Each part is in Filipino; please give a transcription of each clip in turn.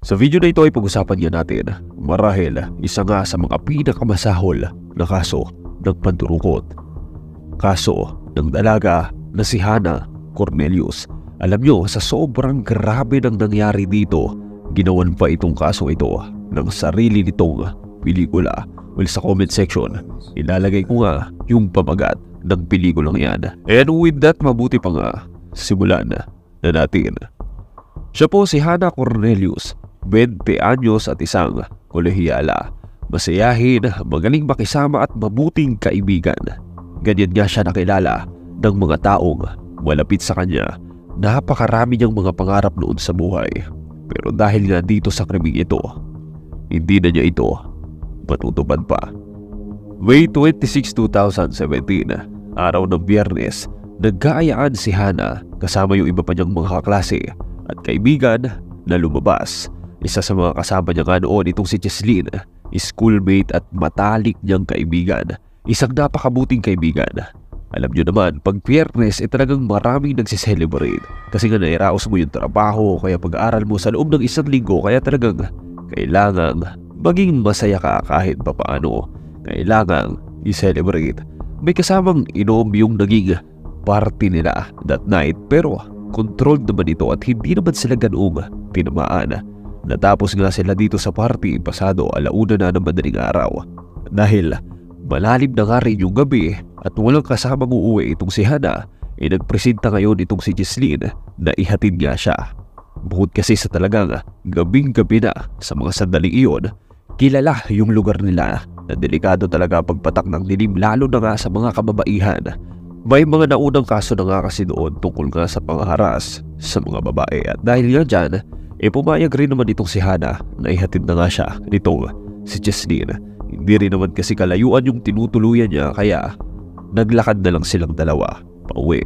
Sa video na ito ay pag-usapan nga natin marahil isa nga sa mga pinakamasahol na kaso ng pandurukot. Kaso ng dalaga na si Hana Cornelius. Alam nyo, sa sobrang grabe ng nangyari dito, ginawan pa itong kaso ito ng sarili nitong pelikula. Well, sa comment section, ilalagay ko nga yung pamagat ng pelikulang yan. And with that, mabuti pa nga, simulan na natin. Siya po si Hana Cornelius, 20 anyos at isang kolehiyala. Masayahin, magaling makisama at mabuting kaibigan. Ganyan nga siya nakilala ng mga taong malapit sa kanya. Napakarami niyang mga pangarap noon sa buhay. Pero dahil nga dito sa kriming ito, hindi na niya ito matutupad pa. May 26, 2017, araw ng biyernes, nagkaayaan si Hana kasama yung iba pa niyang mga kaklase at kaibigan na lumabas. Isa sa mga kasama niya nga noon itong si Jesslyn, schoolmate at matalik niyang kaibigan. Isang napakabuting kaibigan. Alam niyo naman, pag biyernes ay eh, talagang maraming nagsiselebrate. Kasi nga nairaos mo yung trabaho, kaya pag-aaral mo sa loob ng isang linggo, kaya talagang kailangan maging masaya ka kahit pa paano. Kailangan i-celebrate. May kasamang inom yung naging party nila that night pero controlled naman ito at hindi naman sila ganoong tinamaan. Natapos nga sila dito sa party pasado alauna na ng madaling araw. Dahil Malalim na nga rin yung gabi at walang kasamang uuwi itong si Hana ay eh nagpresenta ngayon itong si Jesslyn na ihatid nga siya. Bukod kasi sa talagang gabing gabi na sa mga sandaling iyon, kilala yung lugar nila na delikado talaga pagpatak ng dilim lalo na nga sa mga kababaihan. May mga naunang kaso na nga kasi doon tungkol nga sa pangharas sa mga babae at dahil nga dyan, e pumayag rin naman itong si Hana na ihatid na nga siya nitong si Jesslyn hindi rin naman kasi kalayuan yung tinutuluyan niya kaya naglakad na lang silang dalawa pauwi.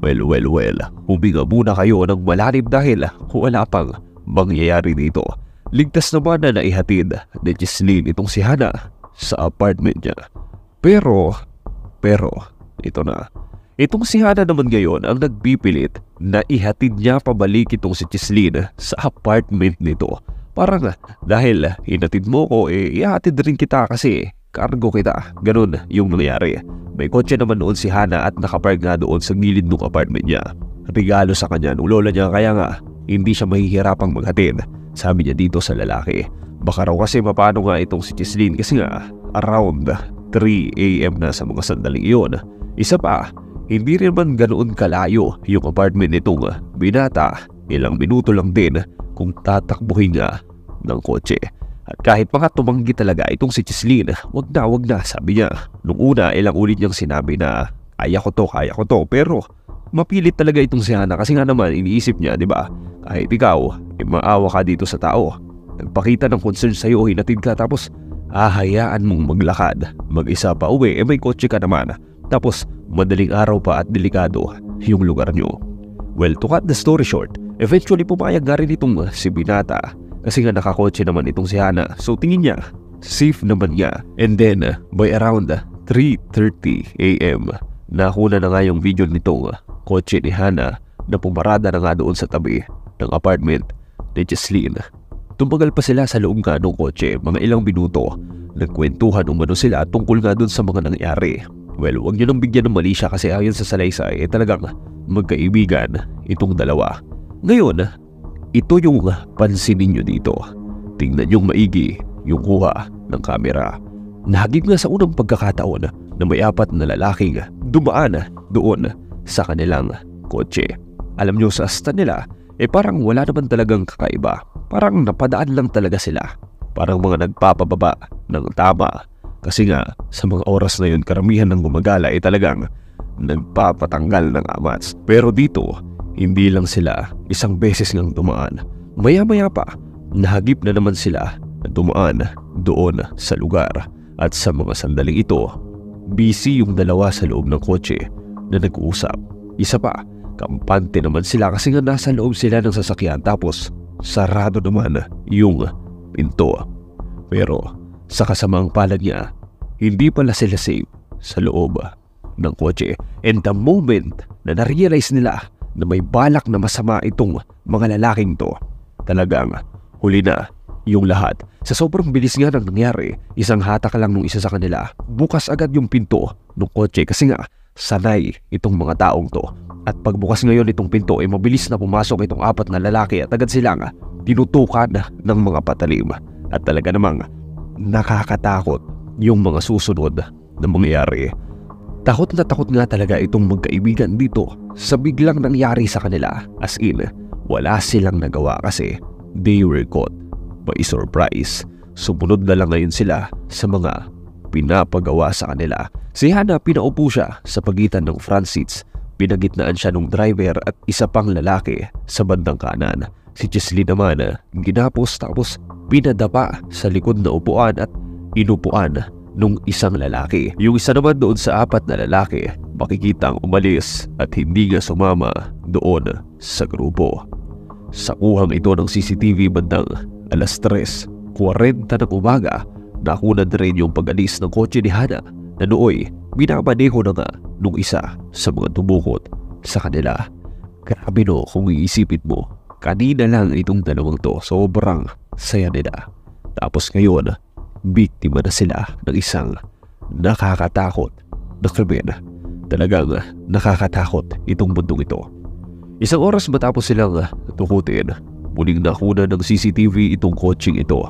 Well, well, well, huminga muna kayo ng malalim dahil wala pang mangyayari dito. Ligtas naman na naihatid ni Jesslyn itong si Hana sa apartment niya. Pero, pero, ito na. Itong si Hana naman ngayon ang nagbipilit na ihatid niya pabalik itong si Jesslyn sa apartment nito Parang dahil hinatid mo ko eh ihatid rin kita kasi cargo kita. Ganun yung nangyari. May kotse naman noon si Hana at nakapark nga doon sa gilid ng apartment niya. Regalo sa kanya ng lola niya kaya nga hindi siya mahihirapang maghatid. Sabi niya dito sa lalaki. Baka raw kasi mapano nga itong si Chislin kasi nga around 3am na sa mga sandaling iyon. Isa pa, hindi rin man ganoon kalayo yung apartment nitong binata. Ilang minuto lang din kung tatakbuhin nga ng kotse. At kahit pa nga tumanggi talaga itong si Chislin, wag na wag na sabi niya. Nung una ilang ulit niyang sinabi na kaya ko to, kaya ko to. Pero mapilit talaga itong si Hana kasi nga naman iniisip niya, di ba? Kahit ikaw, eh, maawa ka dito sa tao. Nagpakita ng concern sa'yo, hinatid ka tapos hahayaan mong maglakad. Mag-isa pa uwi, eh may kotse ka naman. Tapos madaling araw pa at delikado yung lugar niyo. Well, to cut the story short, Eventually pumayag na rin itong si Binata kasi nga nakakotse naman itong si Hana so tingin niya safe naman niya. And then by around 3.30am nakuna na nga yung video nitong kotse ni Hana na pumarada na nga doon sa tabi ng apartment ni Jesslyn. Tumagal pa sila sa loob nga ng kotse mga ilang minuto. Nagkwentuhan umano sila tungkol nga doon sa mga nangyari. Well, huwag niyo nang bigyan ng mali siya kasi ayon sa salaysay eh talagang magkaibigan itong dalawa. Ngayon, ito yung pansin ninyo dito. Tingnan yung maigi yung kuha ng kamera. Nahagip nga sa unang pagkakataon na may apat na lalaking dumaan doon sa kanilang kotse. Alam nyo sa asta nila, eh parang wala naman talagang kakaiba. Parang napadaan lang talaga sila. Parang mga nagpapababa ng tama. Kasi nga, sa mga oras na yun, karamihan ng gumagala ay talagang nagpapatanggal ng amats. Pero dito, hindi lang sila isang beses ngang dumaan. Maya-maya pa, nahagip na naman sila na dumaan doon sa lugar. At sa mga sandaling ito, busy yung dalawa sa loob ng kotse na nag-uusap. Isa pa, kampante naman sila kasi nga nasa loob sila ng sasakyan tapos sarado naman yung pinto. Pero sa kasamang palad niya, hindi pala sila safe sa loob ng kotse. And the moment na narealize nila na may balak na masama itong mga lalaking to. Talagang huli na yung lahat. Sa sobrang bilis nga ng nangyari, isang hatak lang nung isa sa kanila. Bukas agad yung pinto ng kotse kasi nga sanay itong mga taong to. At pagbukas ngayon itong pinto ay mabilis na pumasok itong apat na lalaki at agad silang tinutukan ng mga patalim. At talaga namang nakakatakot yung mga susunod na mangyayari. Takot na takot nga talaga itong magkaibigan dito sa biglang nangyari sa kanila. As in, wala silang nagawa kasi they were caught by surprise. Sumunod na lang ngayon sila sa mga pinapagawa sa kanila. Si Hana pinaupo siya sa pagitan ng front seats. Pinagitnaan siya ng driver at isa pang lalaki sa bandang kanan. Si Chesley naman ginapos tapos pinadapa sa likod na upuan at inupuan nung isang lalaki. Yung isa naman doon sa apat na lalaki, makikitang umalis at hindi nga sumama doon sa grupo. Sa kuhang ito ng CCTV bandang alas 3.40 ng umaga, nakuna na rin yung pag-alis ng kotse ni Hana na nooy binamaneho na nga nung isa sa mga tumukot sa kanila. Grabe no kung iisipin mo, kanina lang itong dalawang to sobrang saya nila. Tapos ngayon, biktima na sila ng isang nakakatakot na krimen. Talagang nakakatakot itong mundong ito. Isang oras matapos silang tukutin, muling nakuna ng CCTV itong coaching ito.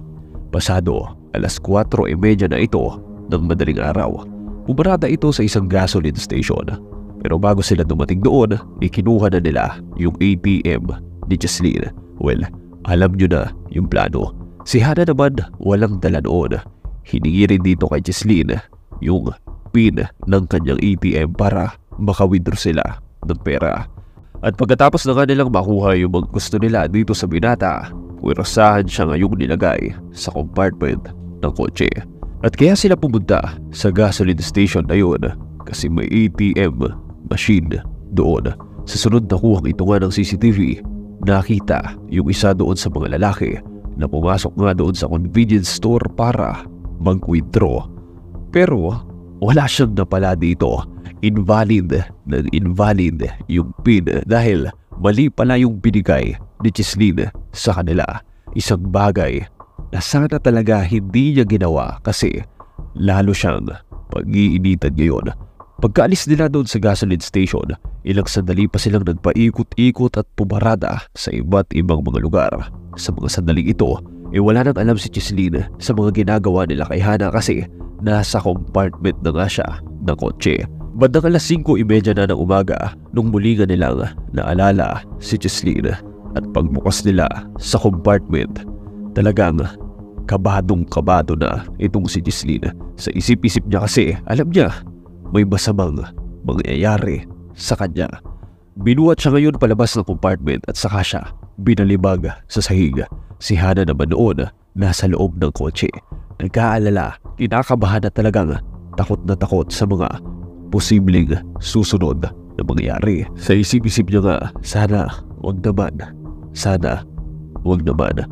Pasado alas 4.30 na ito ng madaling araw. Pumarada ito sa isang gasoline station. Pero bago sila dumating doon, ikinuha na nila yung ATM ni Jocelyn. Well, alam nyo na yung plano Si Hana naman walang dala noon. Hiningi rin dito kay Jesslyn yung pin ng kanyang ATM para maka-withdraw sila ng pera. At pagkatapos na kanilang makuha yung mga gusto nila dito sa binata, pwerasahan siya ngayong nilagay sa compartment ng kotse. At kaya sila pumunta sa gasoline station na yun kasi may ATM machine doon. Sa sunod na kuhang ito nga ng CCTV, nakita yung isa doon sa mga lalaki na pumasok nga doon sa convenience store para mag-withdraw. Pero wala siyang napala dito. Invalid ng invalid yung PIN dahil mali pala yung binigay ni Chislin sa kanila. Isang bagay na sana talaga hindi niya ginawa kasi lalo siyang pag-iinitan ngayon. Pagkaalis nila doon sa gasoline station, ilang sandali pa silang nagpaikot-ikot at pumarada sa iba't ibang mga lugar. Sa mga sandaling ito, eh wala nang alam si Chislin sa mga ginagawa nila kay Hana kasi nasa compartment na nga siya ng kotse. Bandang alas 5.30 na ng umaga nung muli nga nilang naalala si Chislin at pagbukas nila sa compartment, talagang kabadong kabado na itong si Chislin. Sa isip-isip niya kasi alam niya may masamang mangyayari sa kanya. Binuhat siya ngayon palabas ng compartment at saka siya binalibag sa sahig. Si Hana naman noon nasa loob ng kotse. Nagkaalala, kinakabahan na talagang takot na takot sa mga posibleng susunod na mangyari. Sa isip-isip niya nga, sana wag naman. Sana wag naman.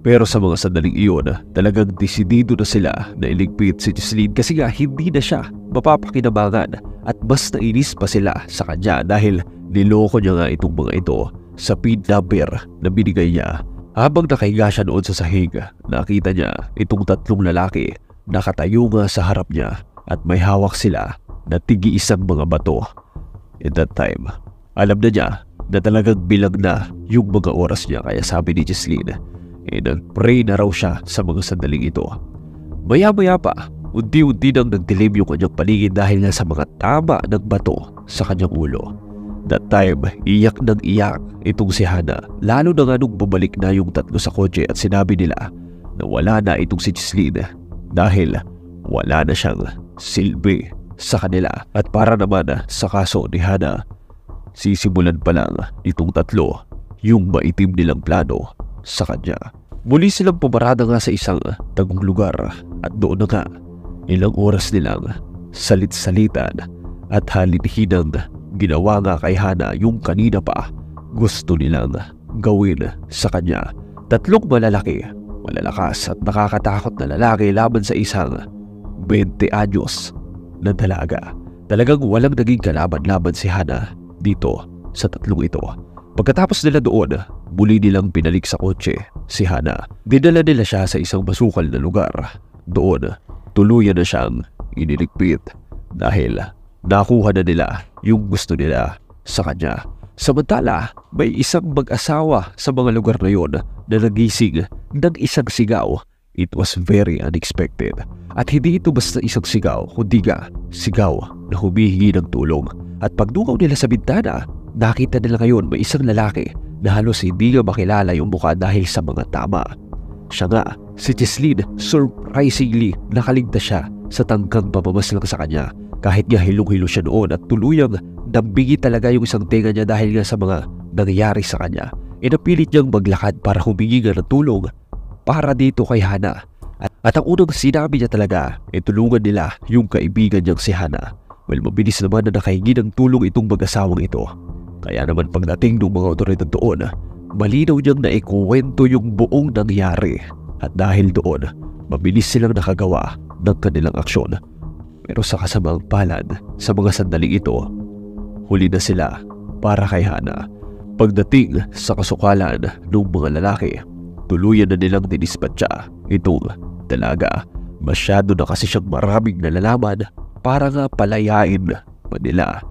Pero sa mga sandaling iyon, talagang desidido na sila na iligpit si Jocelyn kasi nga hindi na siya mapapakinabangan at mas nainis pa sila sa kanya dahil niloko niya nga itong mga ito sa PIN number na binigay niya. Habang nakahiga siya noon sa sahig, nakita niya itong tatlong lalaki nakatayo nga sa harap niya at may hawak sila na tigi-isang mga bato. In that time, alam na niya na talagang bilang na yung mga oras niya kaya sabi ni Jesslyn, eh nag-pray na raw siya sa mga sandaling ito. Maya-maya pa, unti-unti nang nagdilim yung kanyang paligid dahil nga sa mga tama ng bato sa kanyang ulo. That time, iyak ng iyak itong si Hana. Lalo na nga nung bumalik na yung tatlo sa kotse at sinabi nila na wala na itong si Gislin dahil wala na siyang silbi sa kanila. At para naman sa kaso ni Hana, sisimulan pa lang itong tatlo yung maitim nilang plano sa kanya. Muli silang pumarada nga sa isang tagong lugar at doon na nga ilang oras nilang salit-salitan at halinhinang Ginawa nga kay Hana yung kanina pa gusto nilang gawin sa kanya. Tatlong malalaki, malalakas at nakakatakot na lalaki laban sa isang 20 anyos na dalaga. Talagang walang naging kalaban-laban si Hana dito sa tatlong ito. Pagkatapos nila doon, muli nilang pinalik sa kotse si Hana. Dinala nila siya sa isang masukal na lugar. Doon, tuluyan na siyang iniligpit dahil nakuha na nila yung gusto nila sa kanya. Samantala, may isang mag-asawa sa mga lugar na yon na nagising ng isang sigaw. It was very unexpected. At hindi ito basta isang sigaw, kundi nga sigaw na humihingi ng tulong. At pagdukaw nila sa bintana, nakita nila ngayon may isang lalaki na halos hindi nga makilala yung mukha dahil sa mga tama. Siya nga, si Cheslin, surprisingly nakaligtas siya sa tangkang papamaslang sa kanya kahit nga hilong-hilo siya noon at tuluyang nambigi talaga yung isang tenga niya dahil nga sa mga nangyayari sa kanya. Inapilit niyang maglakad para humingi nga ng tulong para dito kay Hana. At, at ang unang sinabi niya talaga ay tulungan nila yung kaibigan niyang si Hana. Well, mabilis naman na nakahingi ng tulong itong mag-asawang ito. Kaya naman pagdating ng mga otoridad doon, malinaw niyang naikuwento yung buong nangyari. At dahil doon, mabilis silang nakagawa ng kanilang aksyon. Pero sa kasamang palad, sa mga sandaling ito, huli na sila para kay Hana. Pagdating sa kasukalan ng mga lalaki, tuluyan na nilang dinispatcha itong dalaga. Masyado na kasi siyang maraming nalalaman para nga palayain pa nila.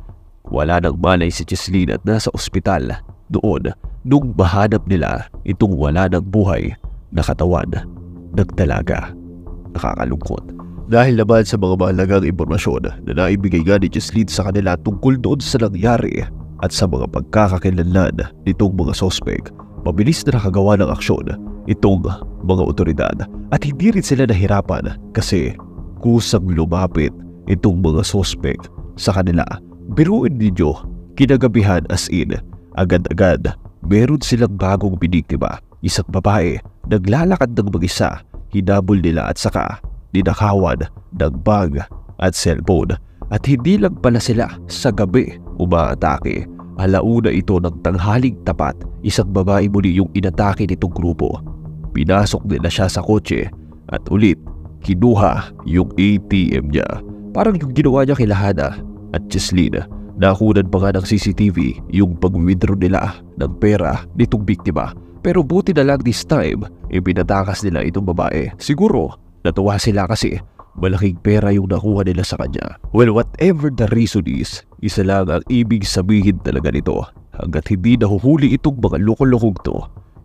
Wala nang malay si Cheslin at nasa ospital doon nung mahanap nila itong wala ng buhay na katawan ng dalaga. Nakakalungkot. Dahil naman sa mga mahalagang impormasyon na naibigay nga ni Cheslin sa kanila tungkol doon sa nangyari at sa mga pagkakakilanlan nitong mga sospek, mabilis na nakagawa ng aksyon itong mga otoridad at hindi rin sila nahirapan kasi kusang lumapit itong mga sospek sa kanila. Biruin ninyo, kinagabihan as in, agad-agad meron silang bagong biniktima. Isang babae, naglalakad ng mag-isa, hinabol nila at saka ninakawan ng bag at cellphone. At hindi lang pala sila sa gabi umaatake. Alauna ito ng tanghaling tapat, isang babae muli yung inatake nitong grupo. Pinasok nila siya sa kotse at ulit kinuha yung ATM niya. Parang yung ginawa niya kay at Jesslyn. Nakunan pa nga ng CCTV yung pag-withdraw nila ng pera nitong biktima. Pero buti na lang this time, ipinatakas nila itong babae. Siguro, natuwa sila kasi malaking pera yung nakuha nila sa kanya. Well, whatever the reason is, isa lang ang ibig sabihin talaga nito. Hanggat hindi nahuhuli itong mga lokolokong to,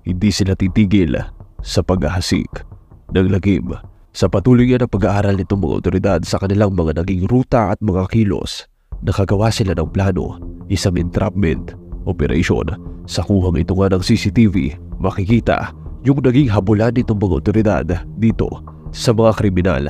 hindi sila titigil sa paghahasik ng lagim. Sa patuloy na pag-aaral nitong mga otoridad sa kanilang mga naging ruta at mga kilos, nakagawa sila ng plano, isang entrapment operation. Sa kuhang ito nga ng CCTV, makikita yung naging habulan nitong mga otoridad dito sa mga kriminal.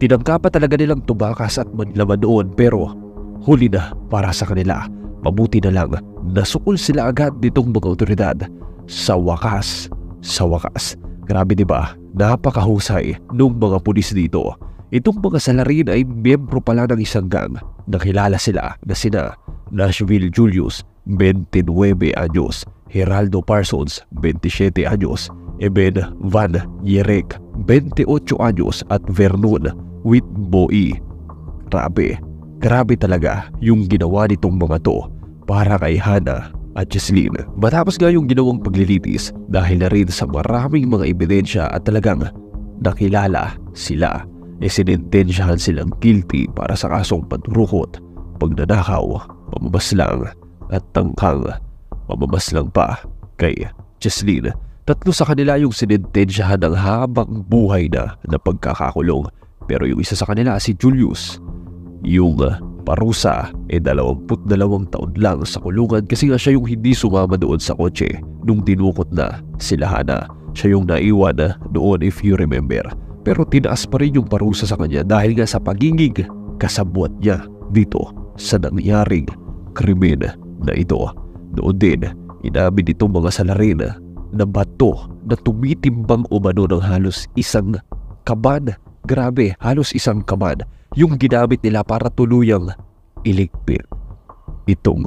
Tinangka pa talaga nilang tumakas at manlaman noon pero huli na para sa kanila. Mabuti na lang nasukol sila agad nitong mga otoridad. Sa wakas, sa wakas, grabe di ba? Napakahusay nung mga pulis dito. Itong mga salarin ay miyembro pala ng isang gang. Nakilala sila na sina Nashville Julius, 29 anyos, Geraldo Parsons, 27 anyos, Eben Van Yerek, 28 anyos at Vernon Whitboy. Grabe, grabe talaga yung ginawa nitong mga to para kay Hana at Jesslyn. Matapos nga yung ginawang paglilitis dahil na rin sa maraming mga ebidensya at talagang nakilala sila e sinintensyahan silang guilty para sa kasong panturukot, pagnanakaw, pamabaslang at tangkang pamabaslang pa kay Jesslyn. Tatlo sa kanila yung sinintensyahan ng habang buhay na na pagkakakulong pero yung isa sa kanila si Julius yung parusa e eh 22 taon lang sa kulungan kasi nga siya yung hindi sumama doon sa kotse nung dinukot na sila Hana. Siya yung naiwan na doon if you remember. Pero tinaas pa rin yung parusa sa kanya dahil nga sa pagiging kasabwat niya dito sa nangyaring krimen na ito. Doon din, inamin itong mga salarin na bato na tumitimbang umano ng halos isang kaban. Grabe, halos isang kaban yung ginamit nila para tuluyang iligpit itong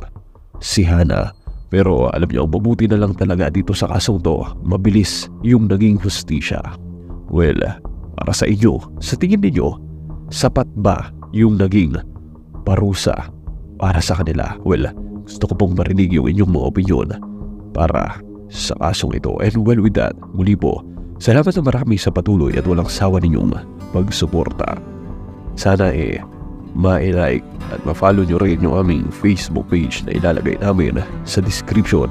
si Hana. Pero alam niyo, mabuti na lang talaga dito sa kasong to, mabilis yung naging hustisya. Well, para sa inyo, sa tingin niyo, sapat ba yung naging parusa para sa kanila? Well, gusto ko pong marinig yung inyong mga opinion. para sa kasong ito. And well with that, muli po, salamat na marami sa patuloy at walang sawa ninyong pagsuporta. Sana eh, ma-like at ma-follow nyo rin yung aming Facebook page na ilalagay namin sa description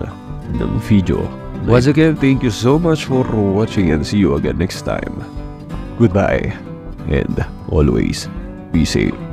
ng video. Once again, thank you so much for watching and see you again next time. Goodbye and always be safe.